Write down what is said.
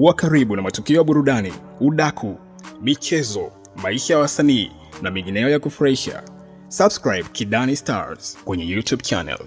Kuwa karibu na matukio ya burudani, udaku, michezo, maisha ya wasanii na mengineyo ya kufurahisha. Subscribe Kidani Stars kwenye YouTube channel.